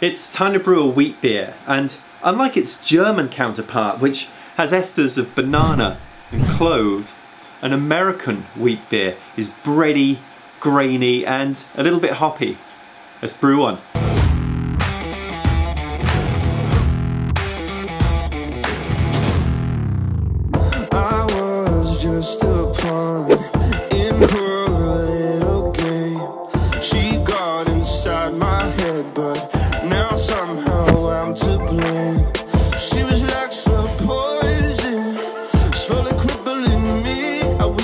It's time to brew a wheat beer, and unlike its German counterpart, which has esters of banana and clove, an American wheat beer is bready, grainy, and a little bit hoppy. Let's brew one. Just a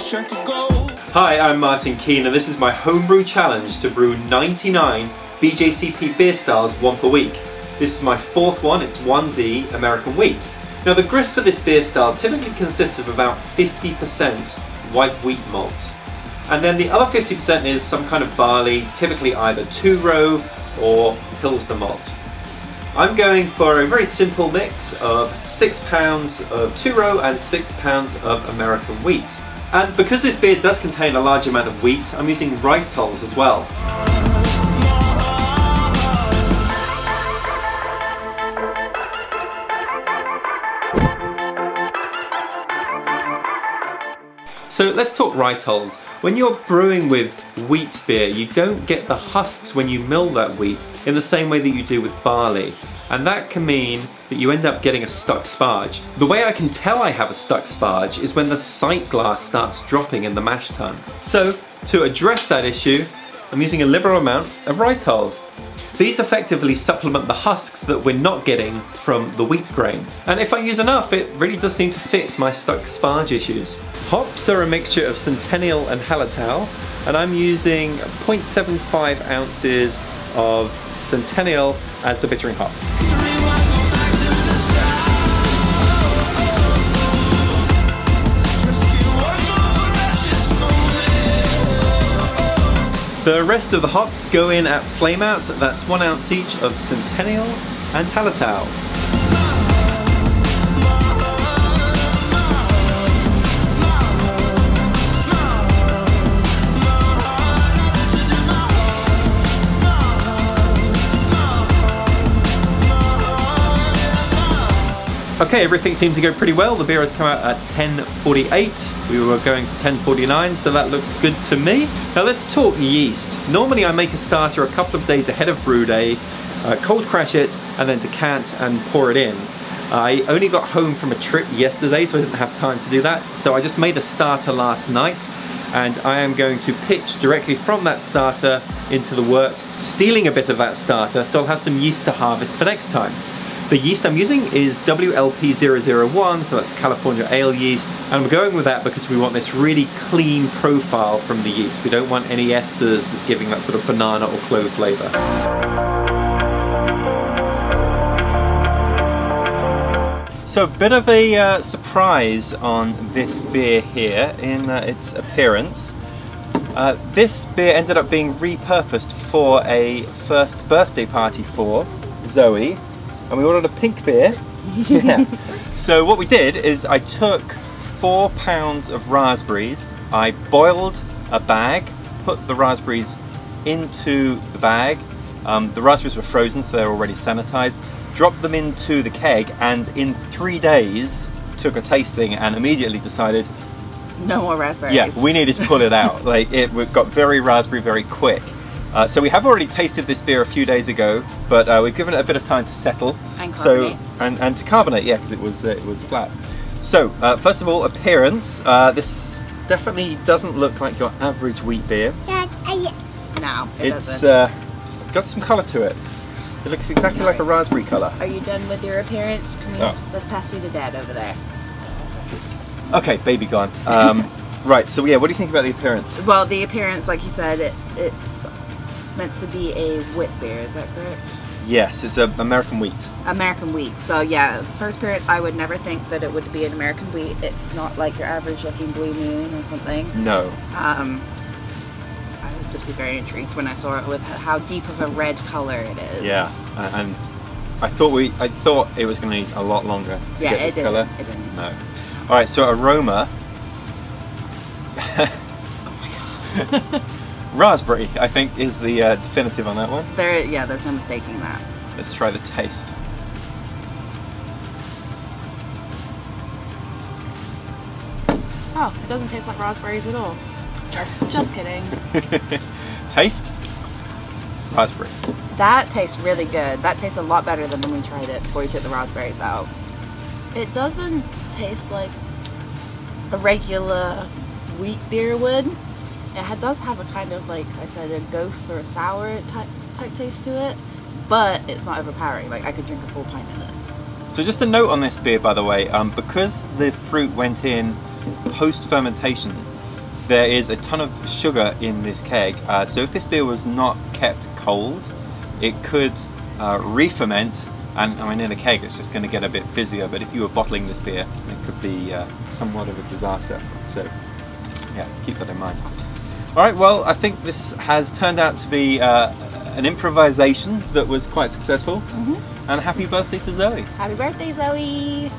Hi, I'm Martin Keen, and this is my homebrew challenge to brew 99 BJCP beer styles one per week. This is my fourth one, it's 1D American wheat. Now the grist for this beer style typically consists of about 50% white wheat malt. And then the other 50% is some kind of barley, typically either two-row or Pilsner malt. I'm going for a very simple mix of six pounds of two-row and six pounds of American wheat. And because this beer does contain a large amount of wheat, I'm using rice hulls as well. So let's talk rice hulls. When you're brewing with wheat beer, you don't get the husks when you mill that wheat in the same way that you do with barley. And that can mean that you end up getting a stuck sparge. The way I can tell I have a stuck sparge is when the sight glass starts dropping in the mash tun. So to address that issue, I'm using a liberal amount of rice hulls. These effectively supplement the husks that we're not getting from the wheat grain. And if I use enough, it really does seem to fix my stuck sparge issues. Hops are a mixture of Centennial and Hallertau, and I'm using 0.75 ounces of Centennial as the bittering hop. The rest of the hops go in at flame out, that's one ounce each of Centennial and Hallertau. Okay, everything seemed to go pretty well. The beer has come out at 10.48. We were going for 10.49, so that looks good to me. Now let's talk yeast. Normally I make a starter a couple of days ahead of brew day, uh, cold crash it, and then decant and pour it in. I only got home from a trip yesterday, so I didn't have time to do that. So I just made a starter last night, and I am going to pitch directly from that starter into the wort, stealing a bit of that starter, so I'll have some yeast to harvest for next time. The yeast I'm using is WLP001, so that's California ale yeast, and I'm going with that because we want this really clean profile from the yeast. We don't want any esters giving that sort of banana or clove flavour. So a bit of a uh, surprise on this beer here in uh, its appearance. Uh, this beer ended up being repurposed for a first birthday party for Zoe, and we ordered a pink beer. yeah. So what we did is I took four pounds of raspberries, I boiled a bag, put the raspberries into the bag. Um, the raspberries were frozen, so they're already sanitized. Dropped them into the keg, and in three days took a tasting and immediately decided No more raspberries. yeah, we needed to pull it out. like it got very raspberry very quick. Uh, so we have already tasted this beer a few days ago, but uh, we've given it a bit of time to settle. And so and, and to carbonate, yeah, because it was uh, it was flat. So uh, first of all, appearance. Uh, this definitely doesn't look like your average wheat beer. No, it It's doesn't. uh, got some colour to it. It looks exactly like a raspberry colour. Are you done with your appearance? Oh. Let's pass you to dad over there. Okay, baby gone. Um, right. So yeah, what do you think about the appearance? Well, the appearance, like you said, it, it's meant to be a wheat beer. Is that correct? Yes, it's a American wheat. American wheat. So yeah, first appearance, I would never think that it would be an American wheat. It's not like your average looking blue moon or something. No. Um, I would just be very intrigued when I saw it with how deep of a red color it is. Yeah, and I thought we, I thought it was going to need a lot longer to Yeah, get it this didn't. color. It didn't. No. All right, so aroma. Raspberry, I think, is the uh, definitive on that one. There, yeah, there's no mistaking that. Let's try the taste. Oh, it doesn't taste like raspberries at all. Just, just kidding. taste? Raspberry. That tastes really good. That tastes a lot better than when we tried it before we took the raspberries out. It doesn't taste like a regular wheat beer would. It does have a kind of like I said, a ghost or a sour type type taste to it, but it's not overpowering. Like I could drink a full pint of this. So just a note on this beer, by the way, um, because the fruit went in post-fermentation, there is a ton of sugar in this keg. Uh, so if this beer was not kept cold, it could uh, re-ferment, and I mean in a keg it's just going to get a bit fizzier, but if you were bottling this beer, it could be uh, somewhat of a disaster. So yeah, keep that in mind. Alright, well I think this has turned out to be uh, an improvisation that was quite successful, Mhm. and happy birthday to Zoe. Happy birthday, Zoe!